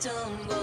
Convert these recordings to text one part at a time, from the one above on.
stone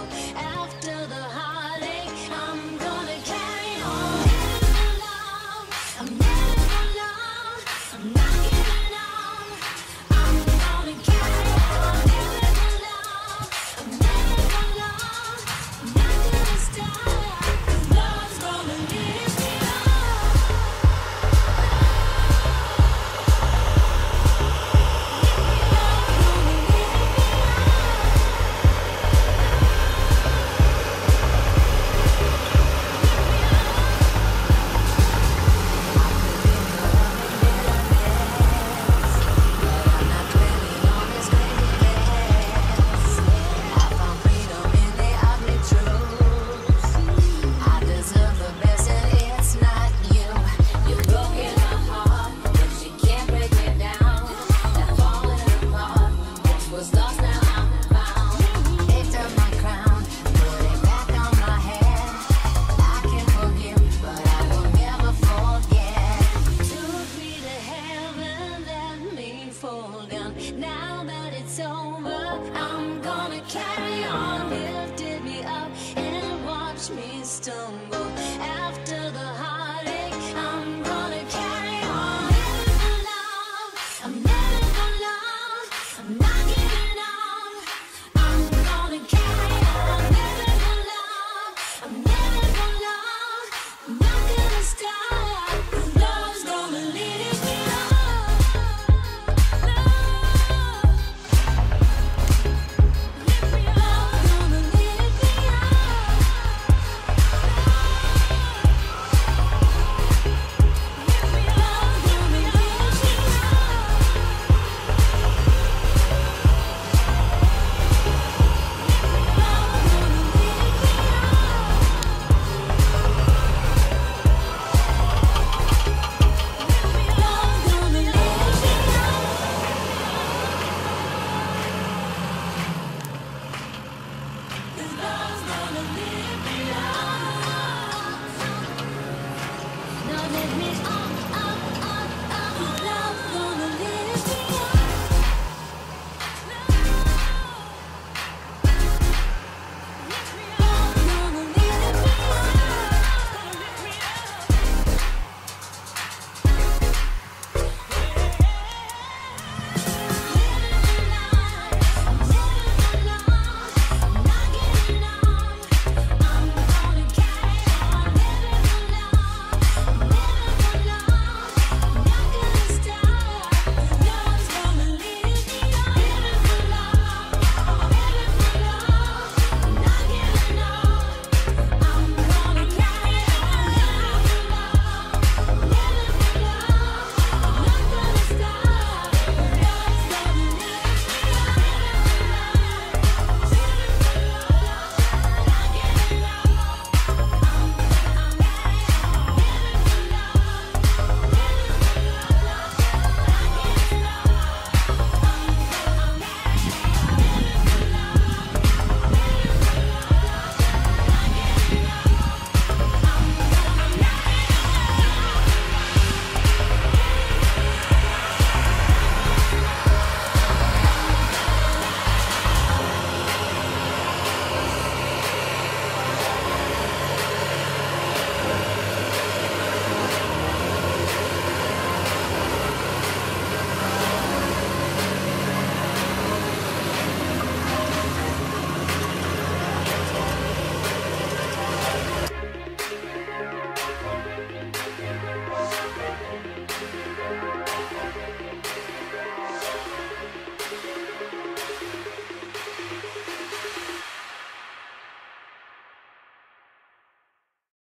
with me.